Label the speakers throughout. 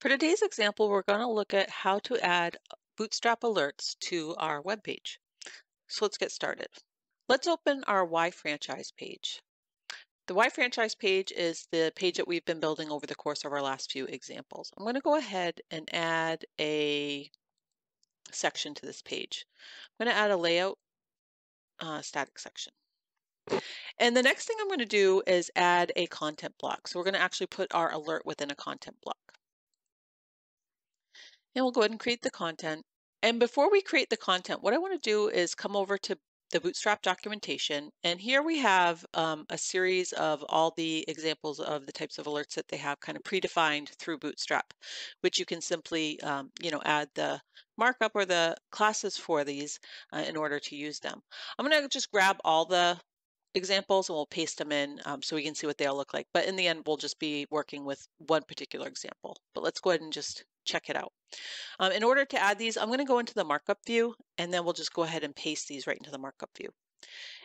Speaker 1: For today's example, we're going to look at how to add Bootstrap alerts to our web page. So let's get started. Let's open our Y franchise page. The Y franchise page is the page that we've been building over the course of our last few examples. I'm going to go ahead and add a section to this page. I'm going to add a layout uh, static section. And the next thing I'm going to do is add a content block. So we're going to actually put our alert within a content block. And we'll go ahead and create the content. And before we create the content, what I want to do is come over to the Bootstrap documentation. And here we have um, a series of all the examples of the types of alerts that they have kind of predefined through Bootstrap, which you can simply, um, you know, add the markup or the classes for these uh, in order to use them. I'm going to just grab all the examples and we'll paste them in um, so we can see what they all look like. But in the end, we'll just be working with one particular example. But let's go ahead and just check it out. Um, in order to add these, I'm going to go into the markup view and then we'll just go ahead and paste these right into the markup view.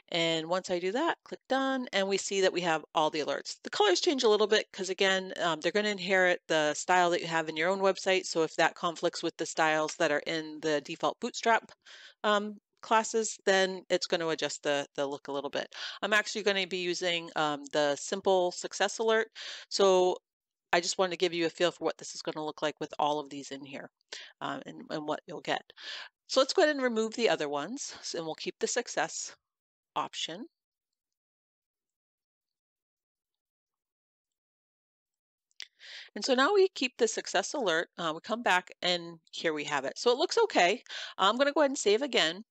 Speaker 1: And once I do that, click done, and we see that we have all the alerts. The colors change a little bit because again, um, they're going to inherit the style that you have in your own website. So if that conflicts with the styles that are in the default Bootstrap um, classes, then it's going to adjust the, the look a little bit. I'm actually going to be using um, the simple success alert. So I just wanted to give you a feel for what this is going to look like with all of these in here um, and, and what you'll get. So let's go ahead and remove the other ones and we'll keep the success option. And so now we keep the success alert. Uh, we come back and here we have it. So it looks okay. I'm going to go ahead and save again.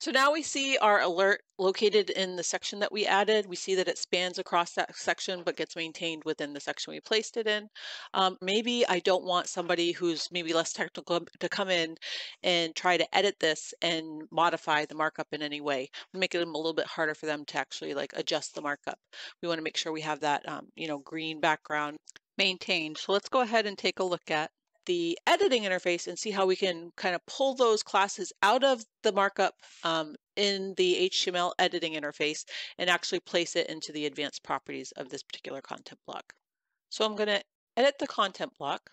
Speaker 1: So now we see our alert located in the section that we added. We see that it spans across that section, but gets maintained within the section we placed it in. Um, maybe I don't want somebody who's maybe less technical to come in and try to edit this and modify the markup in any way. Make it a little bit harder for them to actually like adjust the markup. We want to make sure we have that, um, you know, green background maintained. So let's go ahead and take a look at the editing interface and see how we can kind of pull those classes out of the markup um, in the HTML editing interface and actually place it into the advanced properties of this particular content block. So I'm going to edit the content block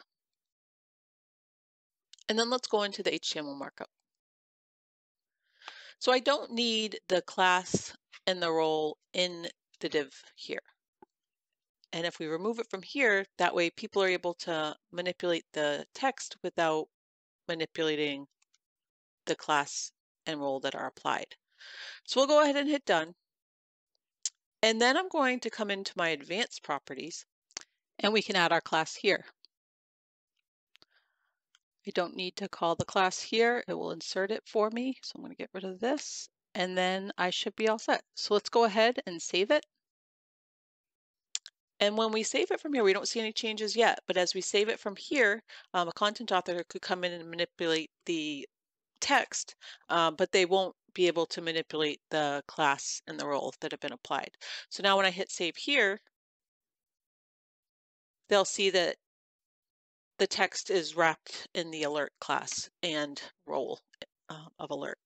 Speaker 1: and then let's go into the HTML markup. So I don't need the class and the role in the div here. And if we remove it from here, that way people are able to manipulate the text without manipulating the class and role that are applied. So we'll go ahead and hit done. And then I'm going to come into my advanced properties and we can add our class here. I don't need to call the class here. It will insert it for me. So I'm going to get rid of this and then I should be all set. So let's go ahead and save it. And when we save it from here, we don't see any changes yet. But as we save it from here, um, a content author could come in and manipulate the text, um, but they won't be able to manipulate the class and the role that have been applied. So now when I hit save here, they'll see that the text is wrapped in the alert class and role uh, of alert.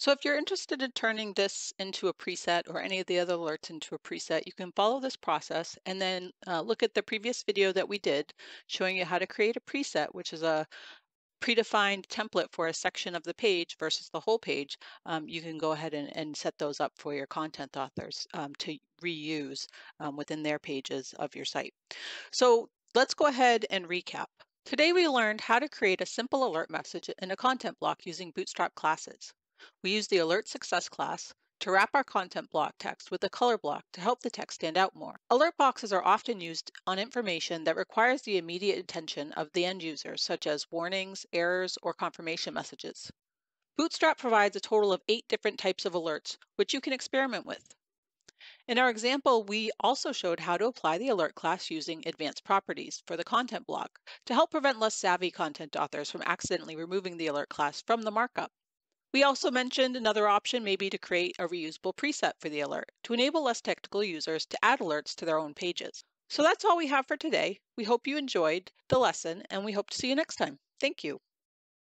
Speaker 1: So if you're interested in turning this into a preset or any of the other alerts into a preset, you can follow this process and then uh, look at the previous video that we did showing you how to create a preset, which is a predefined template for a section of the page versus the whole page. Um, you can go ahead and, and, set those up for your content authors um, to reuse um, within their pages of your site. So let's go ahead and recap. Today we learned how to create a simple alert message in a content block using Bootstrap classes. We use the Alert Success class to wrap our content block text with a color block to help the text stand out more. Alert boxes are often used on information that requires the immediate attention of the end user, such as warnings, errors, or confirmation messages. Bootstrap provides a total of eight different types of alerts, which you can experiment with. In our example, we also showed how to apply the alert class using advanced properties for the content block to help prevent less savvy content authors from accidentally removing the alert class from the markup. We also mentioned another option may be to create a reusable preset for the alert to enable less technical users to add alerts to their own pages. So that's all we have for today. We hope you enjoyed the lesson and we hope to see you next time. Thank you.